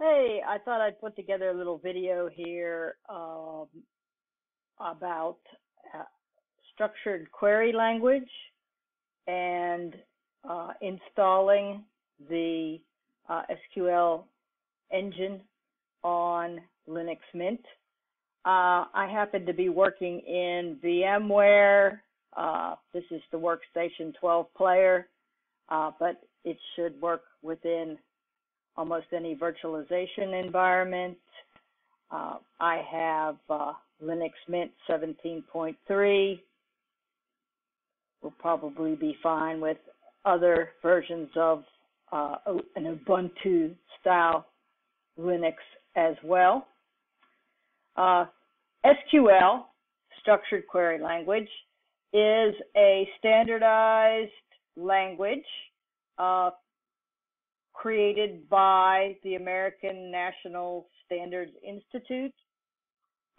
Hey, I thought I'd put together a little video here um, about uh, structured query language and uh, installing the uh, SQL engine on Linux Mint. Uh, I happen to be working in VMware. Uh, this is the Workstation 12 player, uh, but it should work within almost any virtualization environment. Uh, I have uh, Linux Mint 17.3. Will probably be fine with other versions of uh, an Ubuntu style Linux as well. Uh, SQL, Structured Query Language, is a standardized language uh, created by the American National Standards Institute.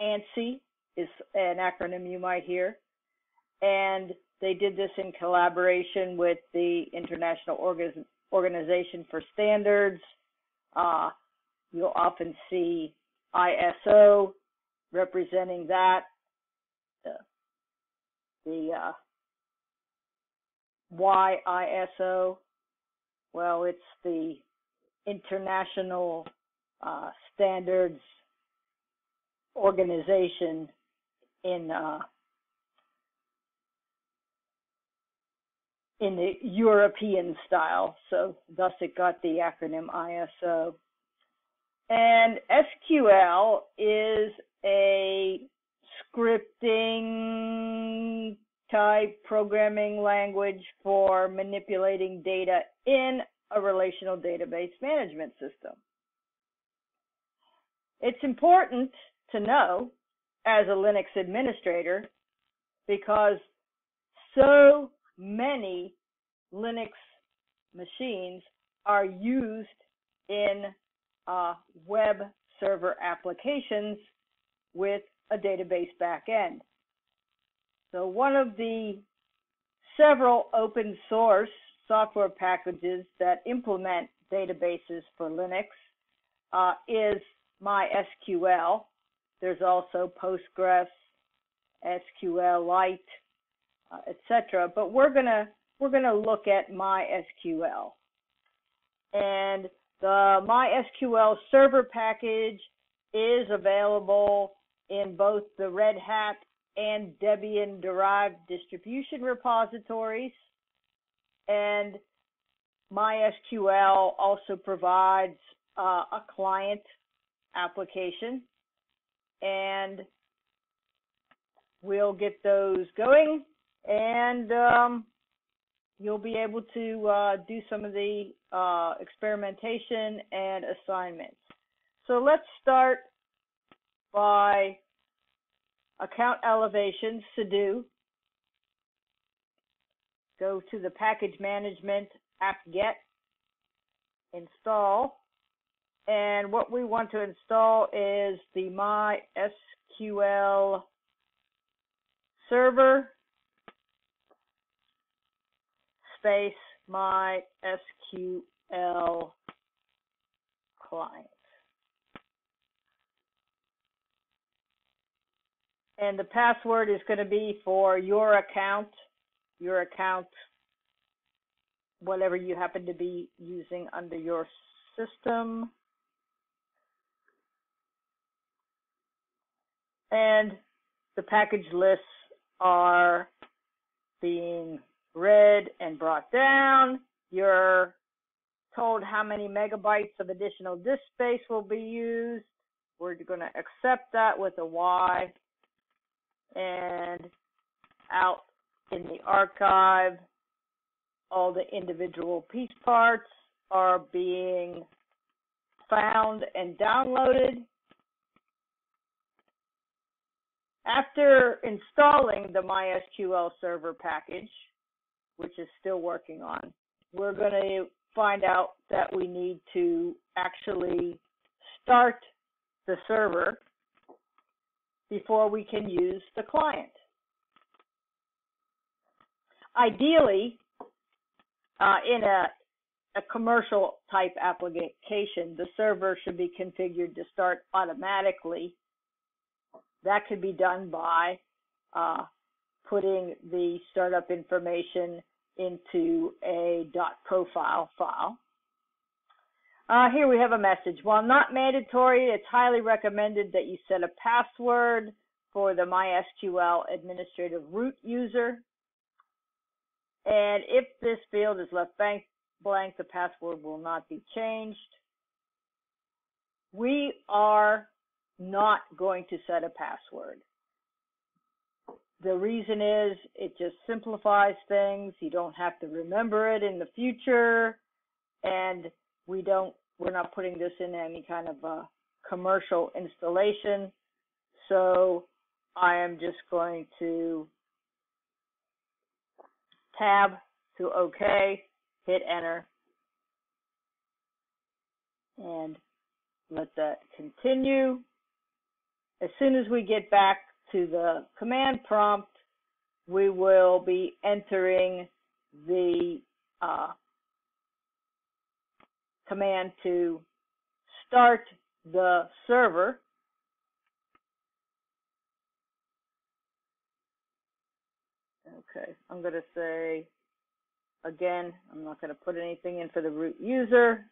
ANSI is an acronym you might hear. And they did this in collaboration with the International Organ Organization for Standards. Uh, you'll often see ISO representing that. The, the uh, YISO well, it's the International uh, Standards Organization in uh, in the European style, so thus it got the acronym ISO. And SQL is a scripting type programming language for manipulating data in a relational database management system. It's important to know as a Linux administrator because so many Linux machines are used in uh, web server applications with a database backend. So one of the several open source software packages that implement databases for Linux uh, is MySQL. There's also Postgres, SQLite, uh, etc. But we're gonna we're gonna look at MySQL, and the MySQL server package is available in both the Red Hat and Debian derived distribution repositories. And MySQL also provides uh, a client application. And we'll get those going and um, you'll be able to uh, do some of the uh, experimentation and assignments. So let's start by account elevation, sudo. Go to the package management app get, install. And what we want to install is the MySQL server space MySQL client. And the password is going to be for your account, your account, whatever you happen to be using under your system. And the package lists are being read and brought down. You're told how many megabytes of additional disk space will be used. We're going to accept that with a Y and out in the archive, all the individual piece parts are being found and downloaded. After installing the MySQL server package, which is still working on, we're going to find out that we need to actually start the server before we can use the client. Ideally, uh, in a a commercial type application, the server should be configured to start automatically. That could be done by uh, putting the startup information into a .profile file. Uh, here we have a message. While not mandatory, it's highly recommended that you set a password for the MySQL administrative root user. And if this field is left blank, the password will not be changed. We are not going to set a password. The reason is it just simplifies things. You don't have to remember it in the future. And we don't, we're not putting this in any kind of a commercial installation. So I am just going to tab to OK, hit enter, and let that continue. As soon as we get back to the command prompt, we will be entering the uh, command to start the server. Okay, I'm going to say, again, I'm not going to put anything in for the root user.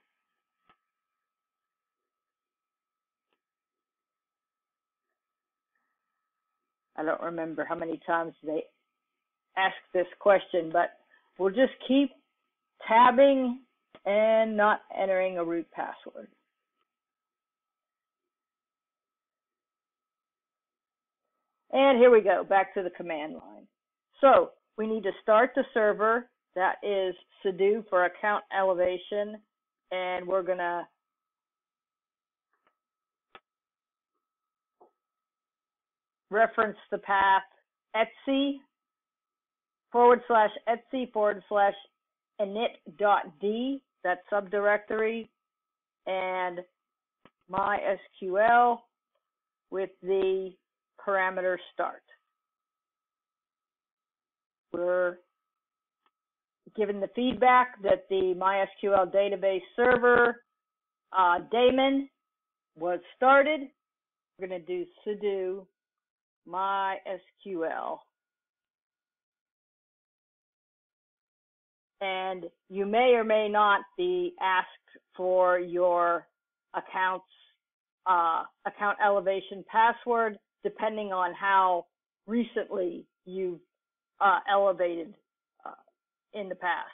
I don't remember how many times they ask this question, but we'll just keep tabbing and not entering a root password. And here we go, back to the command line. So we need to start the server. That is sudo for account elevation. And we're going to reference the path etc forward slash etc forward slash init.d, that subdirectory, and MySQL with the parameter start. We're given the feedback that the MySQL database server uh, daemon was started. We're going to do sudo MySQL. And you may or may not be asked for your account's uh, account elevation password, depending on how recently you've uh, elevated uh, in the past.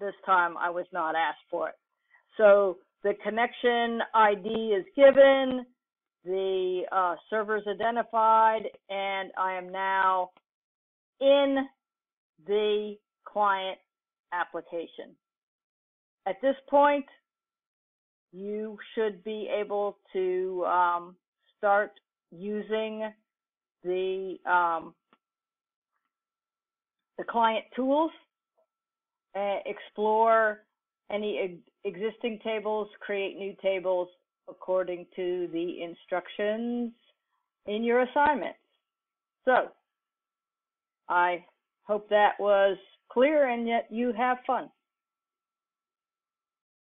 This time I was not asked for it. So the connection ID is given, the uh, server's identified, and I am now in the client application. At this point, you should be able to um, start using the um, the client tools, uh, explore any existing tables, create new tables according to the instructions in your assignments. So, I hope that was clear and yet you have fun.